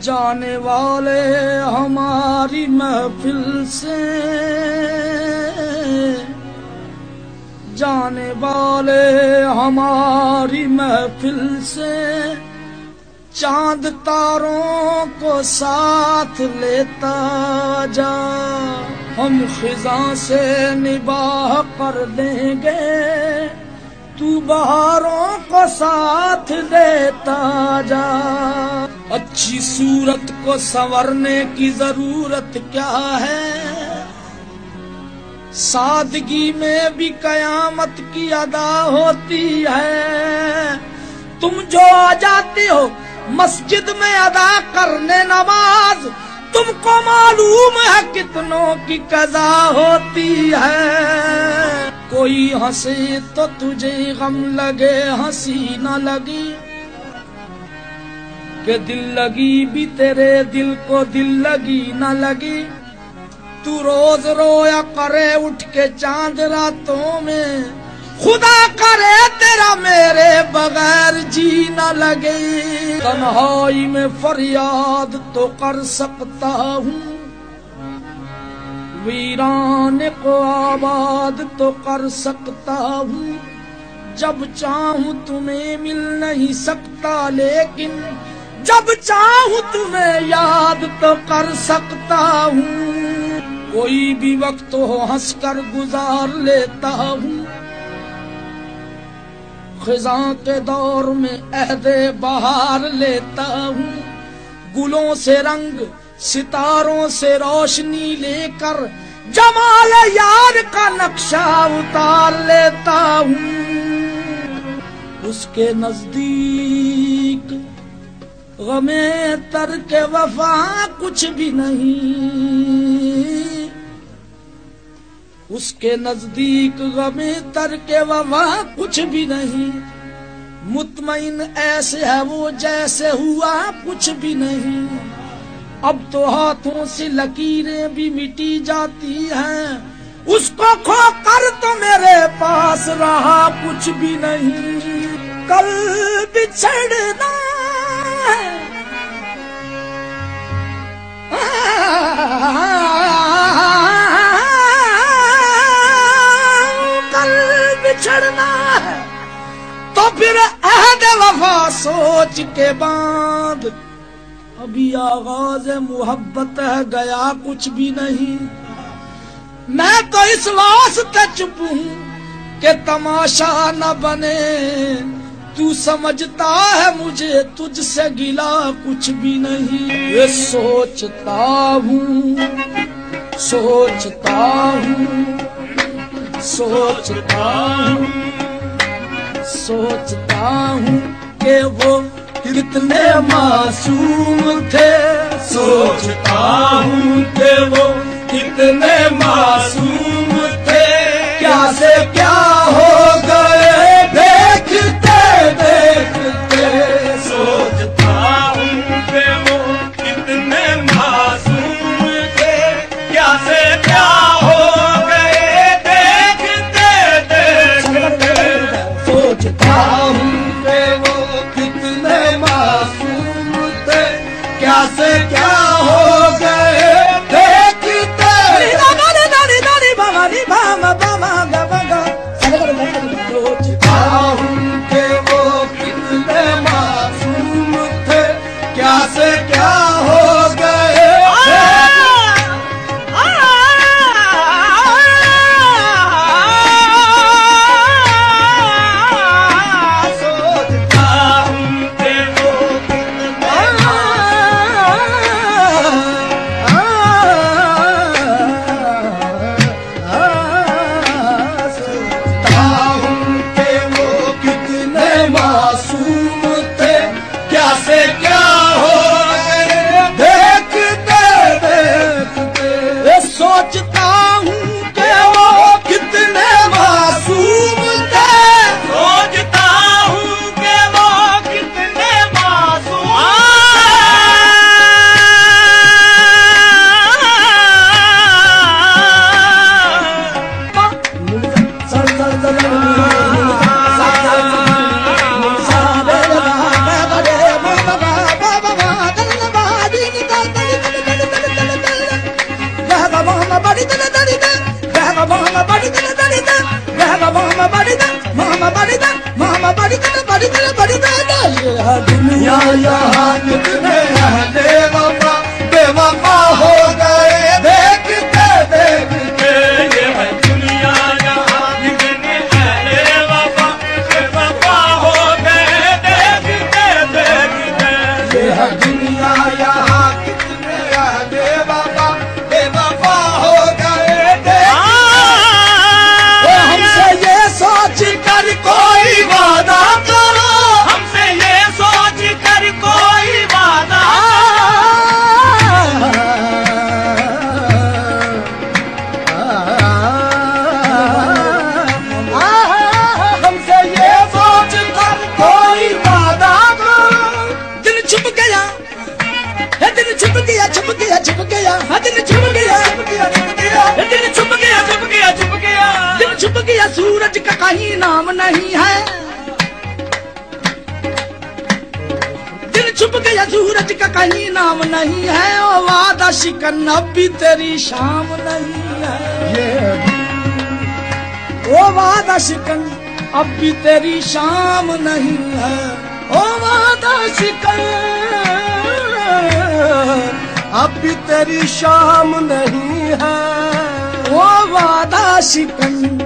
جانے والے ہماری محفل سے۔ جانے والے ہماری محفل سے۔ چاند تاروں کو ساتھ لیتا جا۔ ہم خزاں سے نباہ کر دیں گے۔ تو بہاروں کو ساتھ دیتا جا۔ اچھی صورت کو سنورنے کی ضرورت کیا ہے؟ سادگی میں بھی قیامت کی ادا ہوتی ہے۔ تم جو آ جاتی ہو مسجد میں ادا کرنے نماز، تم کو معلوم ہے کتنوں کی قضا ہوتی ہے۔ کوئی ہنسے تو تجھے غم لگے، ہنسی نہ لگی۔ کہ دل لگی بھی تیرے دل کو دل لگی نہ لگی۔ تو روز رویا کرے اٹھ کے چاند راتوں میں۔ خدا کرے تیرا میرے بغیر جی نہ لگے۔ تنہائی میں فریاد تو کر سکتا ہوں۔ ویران کو آباد تو کر سکتا ہوں۔ جب چاہوں تمہیں مل نہیں سکتا، لیکن جب چاہوں تمہیں یاد تو کر سکتا ہوں۔ کوئی بھی وقت ہو ہنس کر گزار لیتا ہوں۔ خزاں کے دور میں عہد بہار لیتا ہوں۔ گلوں سے رنگ، ستاروں سے روشنی لے کر جمال یار کا نقشہ اتار لیتا ہوں۔ اس کے نزدیک غم تر کے وفا کچھ بھی نہیں۔ اس کے نزدیک غم تر کے وفا کچھ بھی نہیں۔ مطمئن ایسے ہے وہ جیسے ہوا کچھ بھی نہیں۔ اب تو ہاتھوں سے لکیریں بھی مٹی جاتی ہیں۔ اس کو کھو کر تو میرے پاس رہا کچھ بھی نہیں۔ کل بچھڑنا پھر عہد وفا سوچ کے بعد ابھی آغاز محبت ہے، گیا کچھ بھی نہیں۔ میں تو اس واسطے چپ ہوں کہ تماشا نہ بنے۔ تو سمجھتا ہے مجھے تجھ سے گلا کچھ بھی نہیں۔ یہ سوچتا ہوں سوچتا ہوں سوچتا ہوں۔ سوچتا ہوں کہ وہ کتنے معصوم تھے۔ سوچتا ہوں کہ وہ کتنے معصوم تھے۔ کیا سے کیا ہو سورج کا کہیں نام نہیں ہے۔ دل چھپ گیا سورج کا کہیں نام نہیں ہے۔ او وعدہ شکن اب بھی تیری شام نہیں ہے۔ او وعدہ شکن اب بھی تیری شام نہیں ہے۔ او وعدہ شکن ابھی تیری شام نہیں ہے۔ وہ وعدہ شکن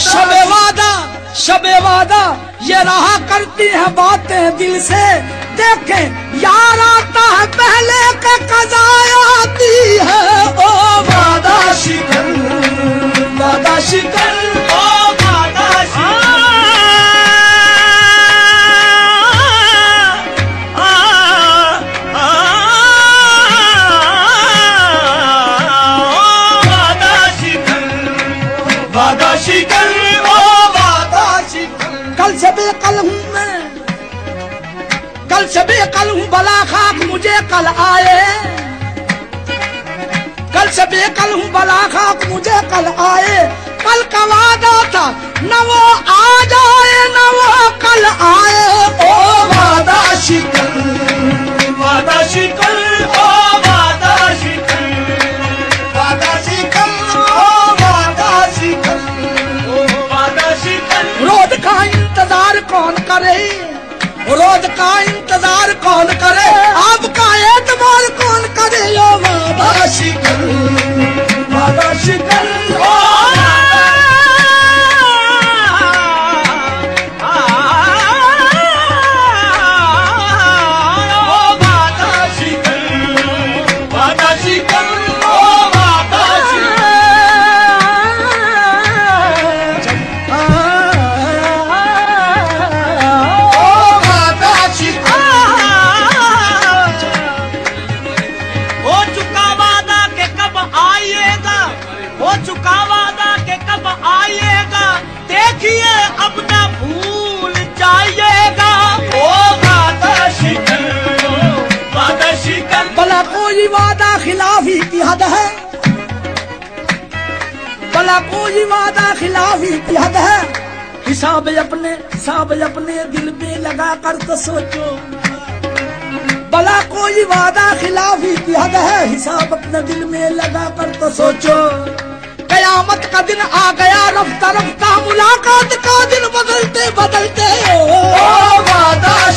شب وعدہ شب وعدہ، یہ رہا کرتی ہے باتیں دل سے۔ دیکھیں، یار آتا ہے پہلے کے قضا آتی ہے او وعدہ ہوں میں۔ کل سے شبے کل ہوں، بلا خاک مجھے کل آئے۔ کل سے شبے کل ہوں، بلا خاک مجھے کل آئے۔ کل کا وعدہ تھا، نہ وہ آ جائے، نہ وہ کل آئے۔ او وعدہ شکل وعدہ شکل۔ کوئی وعدہ خلاف ہے؟ حساب اپنے حساب اپنے دل پہ لگا کر تو سوچو۔ بلا کوئی وعدہ خلاف حد ہے؟ حساب اپنے دل میں لگا کر تو سوچو۔ قیامت کا دن آ گیا، رفتہ رفتہ ملاقات کا دن بدلتے بدلتے۔ وعدہ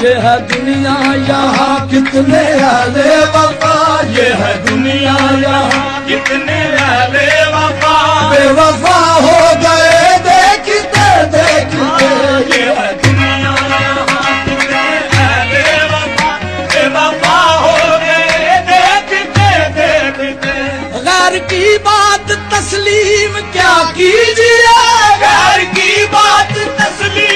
یہ ہے دنیا یہاں کتنے اہل وفا؟ یہ ہے دنیا یہاں کتنے اہل وفا؟ بے وفا ہو گئے، دیکھتے دیکھتے۔ یہ ہے دنیا یہاں کتنے اہل وفا؟ بے وفا ہو گئے، دیکھتے دیکھتے۔ غیر کی بات تسلیم کیا کیجیے غیر کی بات تسلیم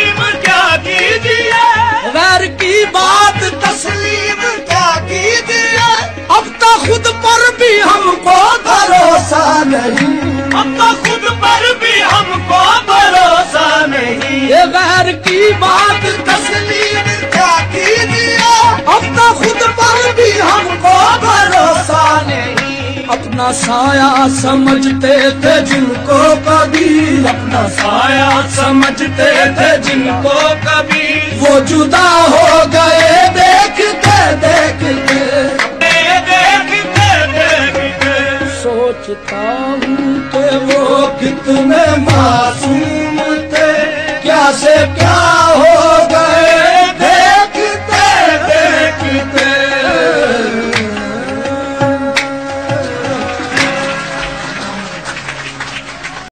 خود پر بھی ہم کو بھروسہ نہیں۔ اپنا خود پر بھی ہم کو بھروسہ نہیں۔ یہ غیر کی بات تسلیم کیا کی دیا اب خود پر بھی ہم کو بھروسہ نہیں۔ اپنا سایہ سمجھتے تھے جن کو کبھی۔ اپنا سایہ سمجھتے تھے جن کو کبھی۔ وہ جدا ہو گئے دیکھتے دیکھتے۔ سوچتا ہوں کہ وہ کتنے معصوم تھے۔ کیا سے کیا